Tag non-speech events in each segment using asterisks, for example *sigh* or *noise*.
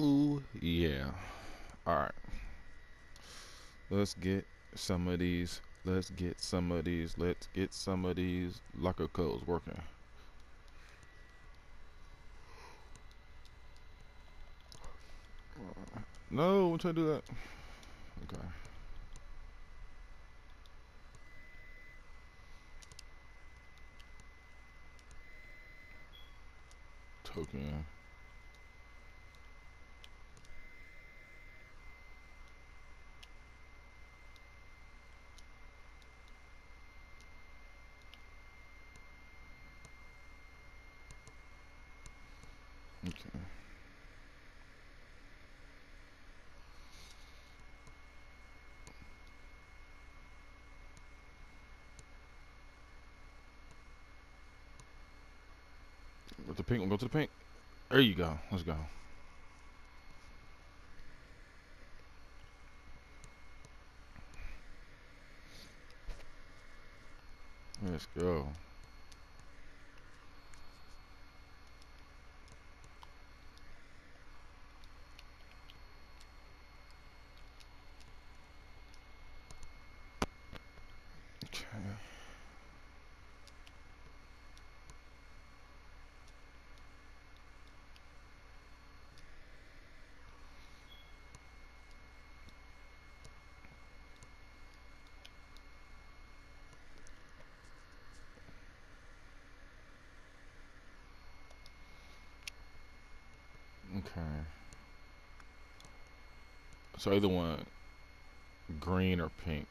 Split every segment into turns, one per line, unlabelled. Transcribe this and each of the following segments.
Ooh, yeah. Alright. Let's get some of these. Let's get some of these. Let's get some of these locker codes working. No, I'm trying to do that. Okay. Token. Okay. Go to the pink. one. Go to the pink. There you go. Let's go. Let's go. Okay. Okay. So either one, green or pink.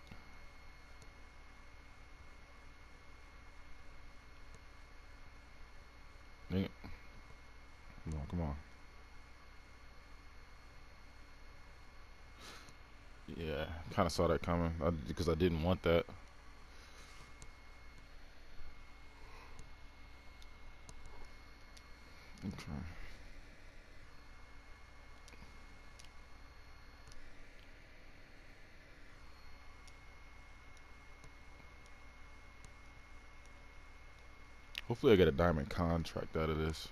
Dang it. Come on, come on. Yeah, kind of saw that coming I, because I didn't want that. Okay. Hopefully, I get a diamond contract out of this.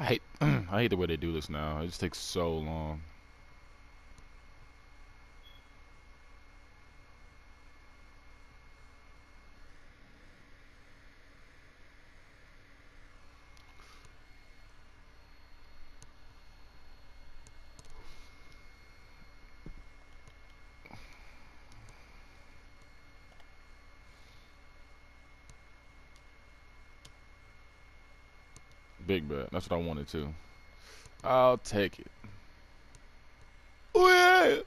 I hate *clears throat* I hate the way they do this now. It just takes so long. Big bet. That's what I wanted to. I'll take it. Oh yeah.